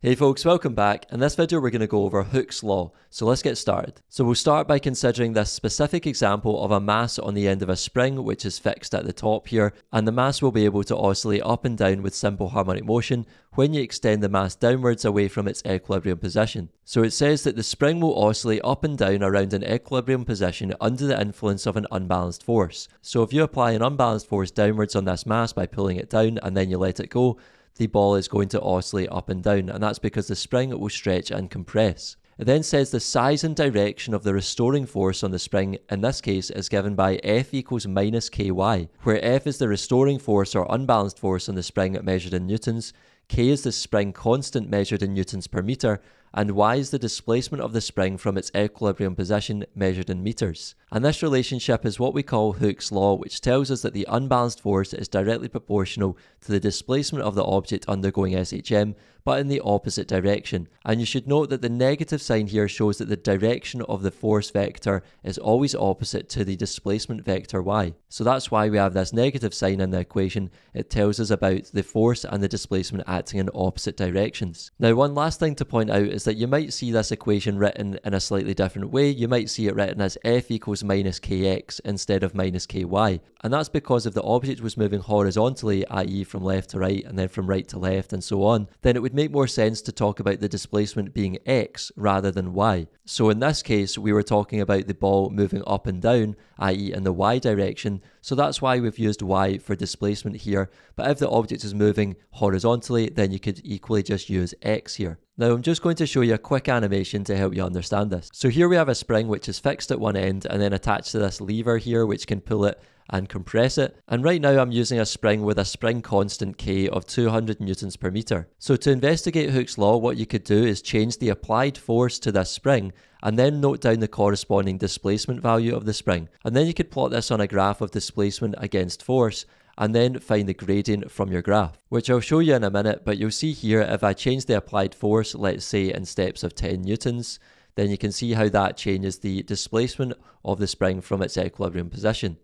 Hey folks, welcome back. In this video we're going to go over Hooke's law, so let's get started. So we'll start by considering this specific example of a mass on the end of a spring which is fixed at the top here, and the mass will be able to oscillate up and down with simple harmonic motion when you extend the mass downwards away from its equilibrium position. So it says that the spring will oscillate up and down around an equilibrium position under the influence of an unbalanced force. So if you apply an unbalanced force downwards on this mass by pulling it down and then you let it go, the ball is going to oscillate up and down, and that's because the spring will stretch and compress. It then says the size and direction of the restoring force on the spring in this case is given by F equals minus Ky, where F is the restoring force or unbalanced force on the spring measured in newtons, K is the spring constant measured in newtons per metre, and y is the displacement of the spring from its equilibrium position measured in meters. And this relationship is what we call Hooke's law, which tells us that the unbalanced force is directly proportional to the displacement of the object undergoing SHM, but in the opposite direction. And you should note that the negative sign here shows that the direction of the force vector is always opposite to the displacement vector y. So that's why we have this negative sign in the equation. It tells us about the force and the displacement acting in opposite directions. Now, one last thing to point out is that you might see this equation written in a slightly different way. You might see it written as f equals minus kx instead of minus ky. And that's because if the object was moving horizontally, i.e. from left to right and then from right to left and so on, then it would make more sense to talk about the displacement being x rather than y. So in this case, we were talking about the ball moving up and down, i.e. in the y direction, so that's why we've used y for displacement here. But if the object is moving horizontally, then you could equally just use x here. Now I'm just going to show you a quick animation to help you understand this. So here we have a spring which is fixed at one end and then attached to this lever here which can pull it and compress it. And right now I'm using a spring with a spring constant K of 200 newtons per meter. So to investigate Hooke's law, what you could do is change the applied force to this spring and then note down the corresponding displacement value of the spring. And then you could plot this on a graph of displacement against force and then find the gradient from your graph, which I'll show you in a minute, but you'll see here if I change the applied force, let's say in steps of 10 newtons, then you can see how that changes the displacement of the spring from its equilibrium position.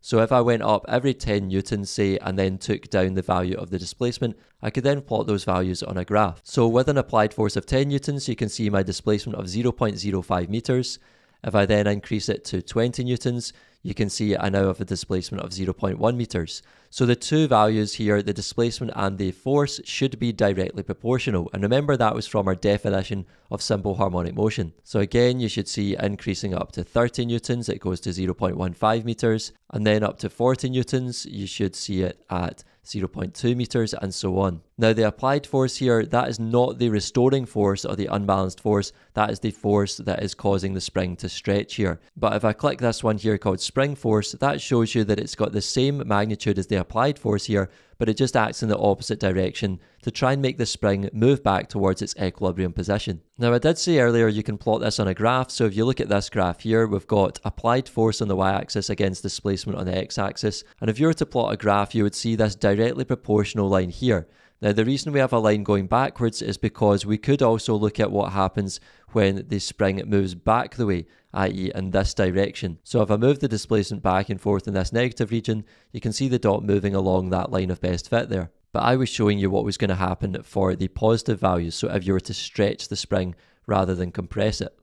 So if I went up every 10 newtons, say, and then took down the value of the displacement, I could then plot those values on a graph. So with an applied force of 10 newtons, you can see my displacement of 0.05 meters. If I then increase it to 20 newtons, you can see I now have a displacement of 0.1 meters. So the two values here, the displacement and the force, should be directly proportional. And remember that was from our definition of simple harmonic motion. So again, you should see increasing up to 30 newtons, it goes to 0.15 meters. And then up to 40 newtons, you should see it at 0.2 meters, and so on. Now, the applied force here, that is not the restoring force or the unbalanced force, that is the force that is causing the spring to stretch here. But if I click this one here called spring force, that shows you that it's got the same magnitude as the applied force here, but it just acts in the opposite direction to try and make the spring move back towards its equilibrium position. Now I did say earlier you can plot this on a graph, so if you look at this graph here, we've got applied force on the y-axis against displacement on the x-axis, and if you were to plot a graph you would see this directly proportional line here. Now, the reason we have a line going backwards is because we could also look at what happens when the spring moves back the way, i.e. in this direction. So if I move the displacement back and forth in this negative region, you can see the dot moving along that line of best fit there. But I was showing you what was going to happen for the positive values, so if you were to stretch the spring rather than compress it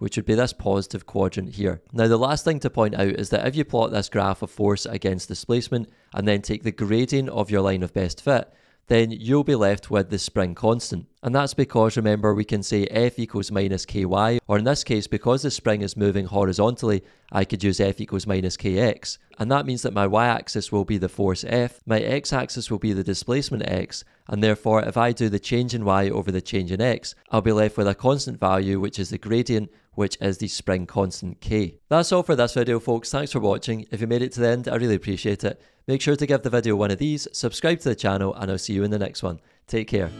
which would be this positive quadrant here. Now the last thing to point out is that if you plot this graph of force against displacement and then take the gradient of your line of best fit, then you'll be left with the spring constant. And that's because remember we can say F equals minus Ky, or in this case because the spring is moving horizontally, I could use F equals minus Kx. And that means that my y-axis will be the force F, my x-axis will be the displacement x, and therefore if I do the change in y over the change in x, I'll be left with a constant value which is the gradient which is the spring constant K. That's all for this video folks, thanks for watching. If you made it to the end, I really appreciate it. Make sure to give the video one of these, subscribe to the channel, and I'll see you in the next one. Take care.